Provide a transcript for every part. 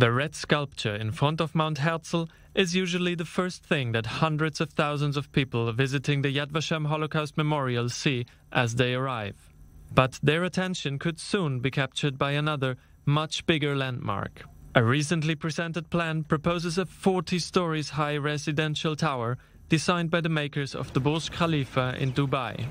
The red sculpture in front of Mount Herzl is usually the first thing that hundreds of thousands of people visiting the Yad Vashem Holocaust Memorial see as they arrive. But their attention could soon be captured by another, much bigger landmark. A recently presented plan proposes a 40 stories high residential tower designed by the makers of the Burj Khalifa in Dubai.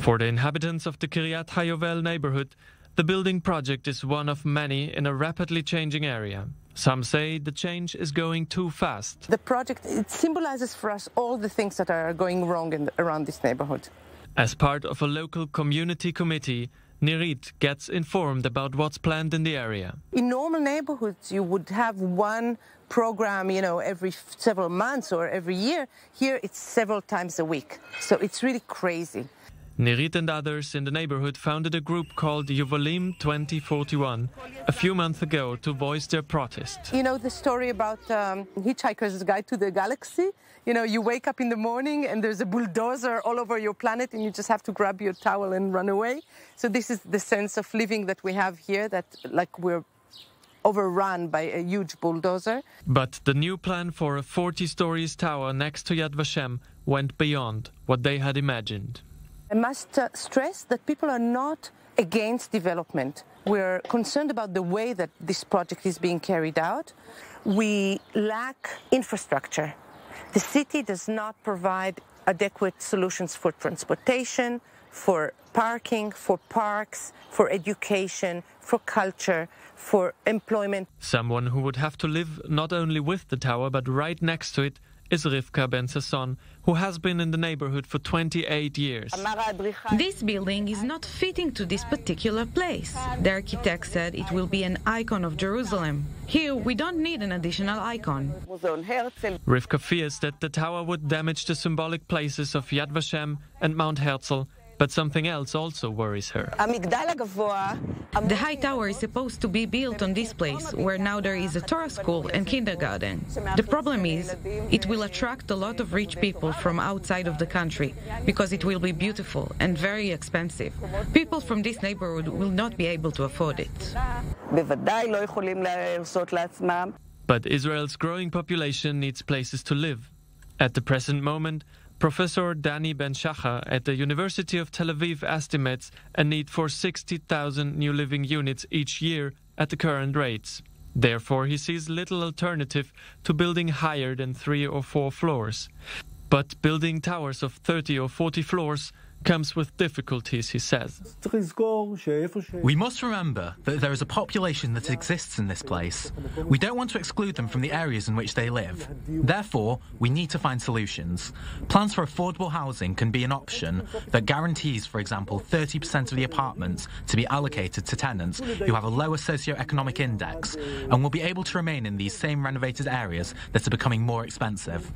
For the inhabitants of the Kiryat Hayovel neighborhood, the building project is one of many in a rapidly changing area. Some say the change is going too fast. The project it symbolizes for us all the things that are going wrong in, around this neighborhood. As part of a local community committee, Nirit gets informed about what's planned in the area. In normal neighborhoods, you would have one program, you know, every several months or every year. Here, it's several times a week. So it's really crazy. Nirit and others in the neighborhood founded a group called Yuvalim 2041 a few months ago to voice their protest. You know the story about um, Hitchhiker's Guide to the Galaxy? You know, you wake up in the morning and there's a bulldozer all over your planet and you just have to grab your towel and run away. So this is the sense of living that we have here, that like we're overrun by a huge bulldozer. But the new plan for a 40 stories tower next to Yad Vashem went beyond what they had imagined. I must uh, stress that people are not against development. We're concerned about the way that this project is being carried out. We lack infrastructure. The city does not provide adequate solutions for transportation, for parking, for parks, for education, for culture, for employment. Someone who would have to live not only with the tower but right next to it is Rivka Ben Sasson, who has been in the neighborhood for 28 years. This building is not fitting to this particular place. The architect said it will be an icon of Jerusalem. Here, we don't need an additional icon. Rivka fears that the tower would damage the symbolic places of Yad Vashem and Mount Herzl but something else also worries her. The high tower is supposed to be built on this place, where now there is a Torah school and kindergarten. The problem is, it will attract a lot of rich people from outside of the country, because it will be beautiful and very expensive. People from this neighborhood will not be able to afford it. But Israel's growing population needs places to live. At the present moment, Professor Danny Ben Shachar at the University of Tel Aviv estimates a need for 60,000 new living units each year at the current rates. Therefore, he sees little alternative to building higher than three or four floors. But building towers of 30 or 40 floors comes with difficulties, he says. We must remember that there is a population that exists in this place. We don't want to exclude them from the areas in which they live. Therefore, we need to find solutions. Plans for affordable housing can be an option that guarantees, for example, 30% of the apartments to be allocated to tenants who have a lower socio-economic index and will be able to remain in these same renovated areas that are becoming more expensive.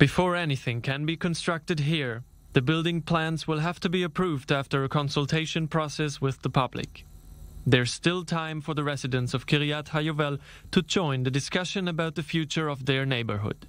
Before anything can be constructed here, the building plans will have to be approved after a consultation process with the public. There's still time for the residents of Kiryat Hayovel to join the discussion about the future of their neighborhood.